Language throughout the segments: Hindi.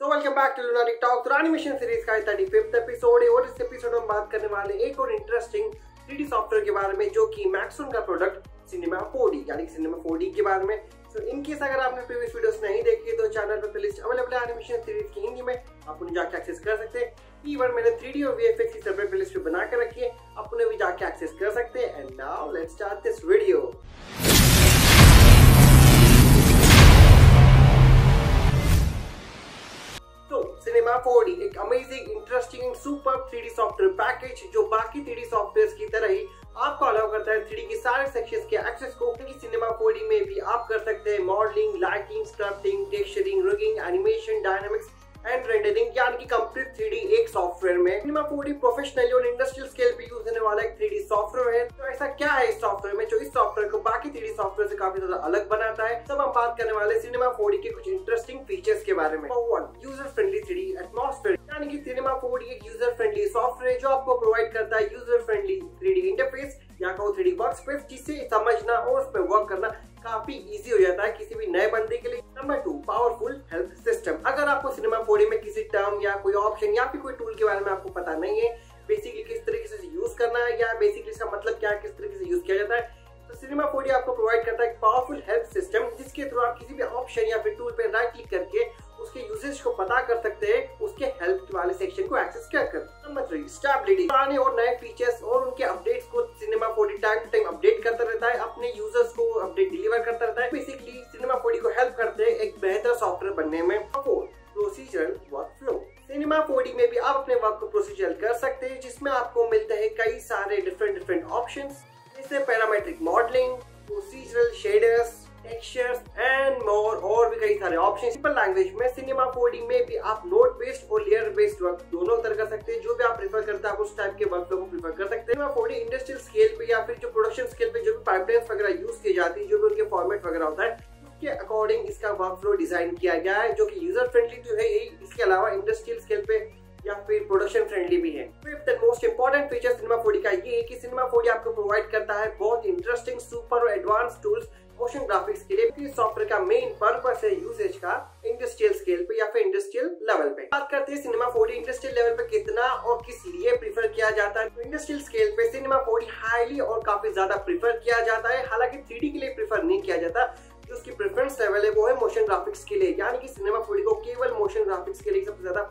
तो welcome back to lunatic talk तो एनिमेशन सीरीज़ का थर्टी फिफ्थ एपिसोड है और इस एपिसोड में बात करने वाले एक और इंटरेस्टिंग 3D सॉफ्टवेयर के बारे में जो कि मैक्सोन का प्रोडक्ट सिनेमा 4D यानी कि सिनेमा 4D के बारे में। तो इन केस अगर आपने प्रीवियस वीडियोस नहीं देखी तो चैनल पर प्लेलिस्ट अवेलेबल है एनिमेशन सीरीज़ की हिंदी में। आप उन्हें जाके एक्सेस कर सकते हैं। इवन मैंने 3D और VFX की सेपरेट प्लेलिस्ट बना कर रखी है। आप उन्हें भी जाके एक्सेस कर सकते हैं। And now let's start 4D एक amazing interesting and super 3D software package जो बाकी थ्री डी सॉफ्टवेयर की तरह ही आपको अलाउ करता है थ्री के सारे सेक्शंस के एक्सेस को सिनेमा 4D में भी आप कर सकते हैं। Modelling lighting scripting texturing rigging animation dynamics and rendering यानी कि कंप्लीट 3D एक सॉफ्टवेयर में। सिनेमा 4D प्रोफेशनली और इंडस्ट्रियल स्केल पे यूज़ होने वाला एक 3D सॉफ्टवेयर है। तो ऐसा क्या है इस सॉफ्टवेयर में? जो इस सॉफ्टवेयर को बाकी 3D सॉफ्टवेयर से काफ़ी ज़्यादा अलग बनाता है। सब हम बात करने वाले सिनेमा 4D के कुछ इंटरेस्टिंग फीचर्स के बारे में। यूज़र फ्रेंडली 3D एटमॉस्फेयर यानी कि सिनेमा 4D एक यूज़र फ्रेंडली सॉफ्टवेयर जो आपको प्रोवाइड करता है यूज़र फ्रेंडली 3D इंटरफेस या कहो 3D वर्कस्पेस जिससे समझना और उस पर वर्क करना है या बेसिकली इसका मतलब क्या किस तरीके से यूज़ किया जाता है? तो सिनेमा फोड़ी आपको प्रोवाइड करता है एक पावरफुल हेल्प सिस्टम जिसके थ्रू आप किसी भी ऑप्शन या फिर टूल पे राइट क्लिक करके उसके यूजेज को पता कर सकते हैं, उसके हेल्प वाले सेक्शन को एक्सेस क्या कर नंबर थ्री स्टेबिलिटी पुराने और नए फीचर्स और उनके अपडेट्स को cinema forty time to time update करता रहता है, अपने यूज़र्स को अपडेट डिलीवर करता रहता है। बेसिकली सिनेमा फोर्टी को हेल्प करते हैं एक बेहतर सॉफ्टवेयर बनने में। Procedural work flow cinema forty में भी आप अपने वर्क को प्रोसीजरल कर सकते हैं, जिसमें आपको कई सारे डिफरेंट डिफरेंट ऑप्शन जैसे parametric modelling procedural shaders textures and more और भी कई सारे ऑप्शन सिंपल लैंग्वेज में सिनेमा 4D में भी आप नोट बेस्ड और लेयर बेस्ड वर्क दोनों तरह कर सकते हैं. जो भी आप प्रेफर करते हैं, आप उस टाइप के वर्क को प्रेफर कर सकते हैं. 4D इंडस्ट्रियल स्केल पे या फिर जो प्रोडक्शन स्केल पे जो भी पाइपलाइंस वगैरह यूज़ की जाती है, जो भी उनके फॉर्मेट वगैरह होता है, उसके अकॉर्डिंग इसका वर्क फ्लो डिज़ाइन किया गया है, जो कि यूज़र फ्रेंडली तो है. यही इसके अलावा इंडस्ट्रियल स्केल पे या फिर प्रोडक्शन फ्रेंडली भी है। Fifth most important feature cinema 4D का ये है कि सिनेमा 4D आपको प्रोवाइड करता है बहुत इंटरेस्टिंग सुपर और एडवांस टूल्स मोशन ग्राफिक्स के लिए सॉफ्टवेयर का मेन पर्पस है यूसेज का इंडस्ट्रियल स्केल पे या फिर इंडस्ट्रियल लेवल पे। बात करते हैं सिनेमा 4D इंडस्ट्रियल लेवल पे कितना और किस लिए प्रीफर किया जाता है। तो इंडस्ट्रियल स्केल पे सिनेमा 4D हाईली और काफ़ी ज़्यादा प्रीफर किया जाता है। हालाँकि 3D के लिए प्रीफर नहीं किया जाता, जो उसकी प्रेफरेंस लेवल है वो है मोशन ग्राफिक्स के लिए। यानी कि सिनेमा 4D को केवल मोशन ग्राफिक्स के लिए सबसे ज़्यादा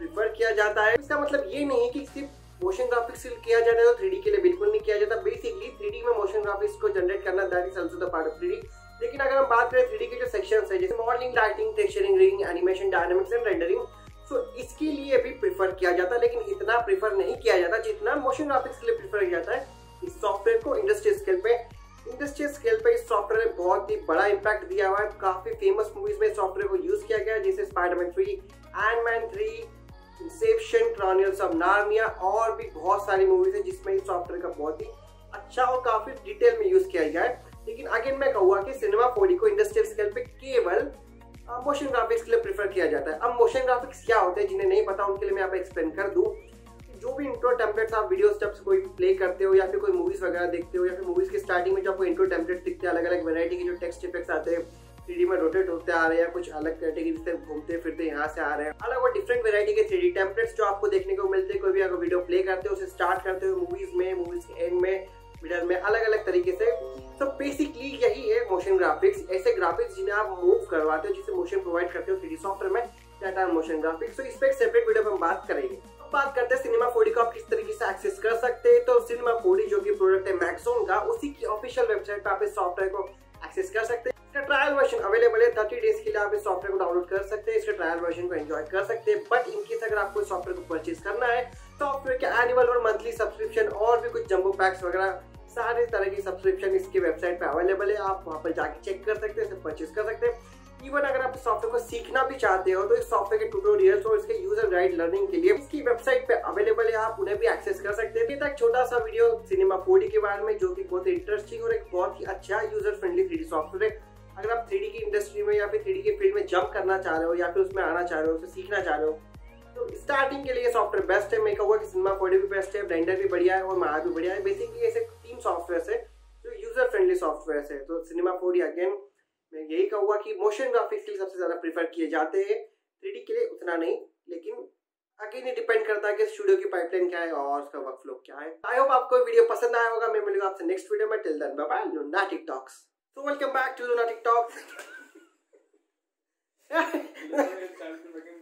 प्रीफर किया जाता है। इसका मतलब ये नहीं है कि सिर्फ़ मोशन ग्राफिक्स किया जाता है तो 3D के लिए बिल्कुल नहीं किया जाता। बेसिकली 3D में मोशन ग्राफिक्स को जनरेट करना that is also the part of 3D लेकिन अगर हम बात करें 3D के जो सेक्शंस है, जैसे modelling lighting texturing rigging animation dynamics and rendering तो इसके लिए भी प्रीफर किया जाता है लेकिन इतना प्रीफर नहीं किया जाता जितना मोशन ग्राफिक्स के लिए प्रीफर किया जाता है। इस सॉफ्टवेयर को इंडस्ट्रियल स्केल पे। इंडस्ट्रियल स्केल पे इस सॉफ्टवेयर ने बहुत ही बड़ा इम्पैक्ट दिया हुआ है। काफ़ी फ़ेमस मूवीज़ में सॉफ्टवेयर को यूज़ किया गया जैसे Spiderman three and man three Inception Chronicles of Narnia और भी बहुत सारी मूवीज़ है जिसमें इस सॉफ्टवेयर का बहुत ही अच्छा और काफ़ी डिटेल में यूज़ किया गया है। लेकिन अगेन मैं कहूँगा कि सिनेमा फोडी को इंडस्ट्रियल स्केल पे केवल मोशन ग्राफिक्स के लिए प्रेफर किया जाता है। अब मोशन ग्राफिक्स क्या होते हैं जिन्हें नहीं पता, उनके लिए मैं आप एक्सप्लेन कर दूँ जो भी इंट्रो टेम्पलेट्स आप वीडियो स्टेप्स कोई प्ले करते हो या फिर कोई मूवीज़ वगैरह देखते हो या फिर मूवीज़ के स्टार्टिंग में जो आपको इंट्रो टेम्पलेट दिखते हैं अलग अलग वेरायटी के जो टेक्स्ट इफेक्ट्स आते हैं थ्री में रोटेट होते आ रहे हैं, कुछ अलग कैटेगरी से घूमते फिरते यहाँ से आ रहे हैं। अलग और डिफरेंट वेरायटी के थ्री टेम्पलेट्स जो आपको देखने को मिलते हैं, कोई भी अगर वीडियो प्ले करते हो, उसे स्टार्ट करते हो मूवीज़ में मूवीज़ के एंड में मिडल में अलग अलग तरीके से। तो बेसिकली यही है मोशन ग्राफिक्स ऐसे ग्राफिक्स जिन्हें आप मूव करवाते हो, जिसे मोशन प्रोवाइड करते हो थ्री सॉफ्टवेयर में दैट आर मोशन ग्राफिक्स तो इस पर एक सेपरेट वीडियो में हम बात करेंगे। बात करते हैं सिनेमा फोडी को आप किस तरीके से एक्सेस कर सकते हैं। तो सिनेमा फोडी जो कि प्रोडक्ट है मैक्सोन का, उसी की ऑफिशियल वेबसाइट पर आप इस सॉफ्टवेयर को एक्सेस कर सकते हैं। इसका ट्रायल वर्जन अवेलेबल है थर्टी डेज़ के लिए आप इस सॉफ्टवेयर को डाउनलोड कर सकते हैं, इसके ट्रायल वर्जन को एंजॉय कर सकते हैं बट इनकेस अगर आपको सॉफ्टवेयर को परचेज करना है सॉफ्टवेयर के एनुअल और मंथली सब्सक्रिप्शन और भी कुछ जम्बो पैक्स वगैरह, सारे तरह की सब्सक्रिप्शन इसके वेबसाइट पे अवेलेबल है, आप वहाँ पर जाके चेक कर सकते हैं परचेज कर सकते हैं। इवन अगर आप सॉफ्टवेयर को सीखना भी चाहते हो तो इस सॉफ्टवेयर के ट्यूटोरियल्स और इसके यूज़र गाइड लर्निंग के लिए इसकी वेबसाइट पे अवेलेबल है, आप उन्हें भी एक्सेस कर सकते हैं। था छोटा सा वीडियो सिनेमा फोडी के बारे में, जो कि बहुत इंटरेस्टिंग और एक बहुत ही अच्छा यूज़र फ्रेंडली थ्री सॉफ्टवेयर है अगर आप थ्री की इंडस्ट्री में या फिर थ्री के फ़ील्ड में जंप करना चाह रहे हो या फिर उसमें आना चाह रहे हो उसे सीखना चाह रहे हो तो स्टार्टिंग के लिए सॉफ्टवेयर बेस्ट है मैं कहूँगा कि सिनेमा फोडी भी बेस्ट है ब्लेंडर भी बढ़िया है और माया भी बढ़िया है। बेसिकली ऐसे तीन सॉफ्टवेयर है जो यूज़र फ्रेंडली सॉफ्टवेयर है। तो सिनेमा फोडी अगेन मैं यही कहूँगा कि मोशन ग्राफिक्स के लिए सबसे ज़्यादा प्रीफर किए जाते हैं। थ्री के लिए उतना नहीं, लेकिन अगेन ये डिपेंड करता है कि स्टूडियो की पाइपलाइन क्या है और उसका वर्क फ्लो क्या है। आई होप आपको वीडियो पसंद आया होगा। मैं मिलूँगा आपसे नेक्स्ट वीडियो में। Till then bye bye lunatic talks so welcome back to Lunatic Talk.